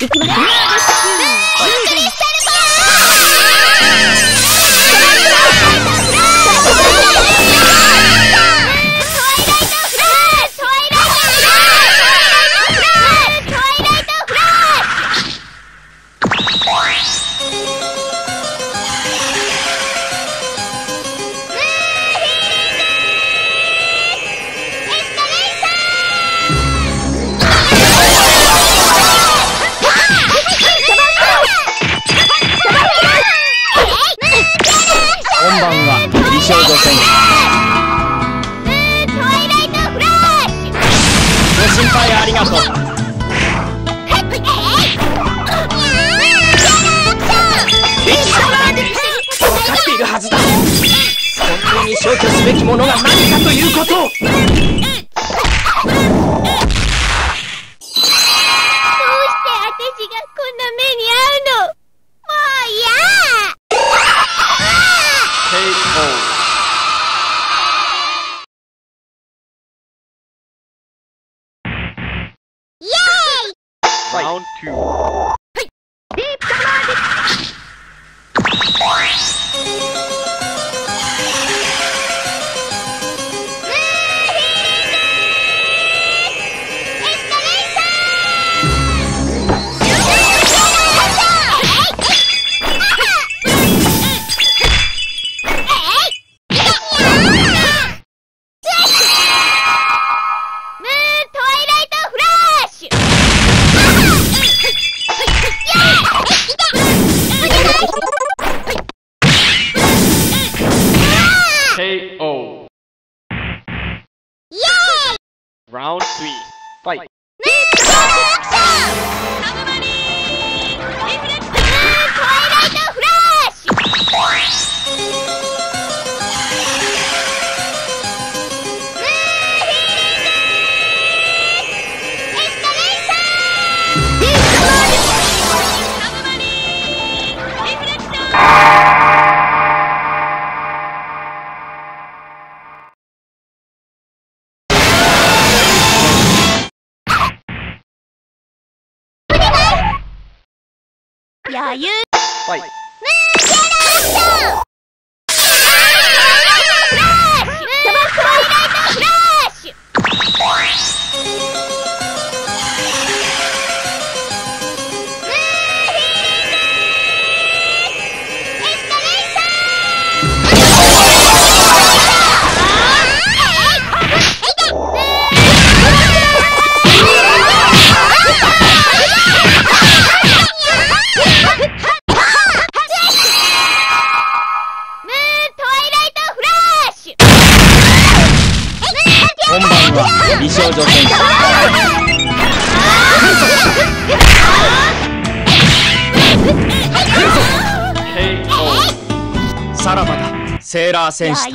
行きます心配ありがとう。して当消去すべきものが何かということ。を round two. Yay! Round 3. Fight! 余裕。はい。ムーゲラットは美少女戦士さらばだ。セーラー戦士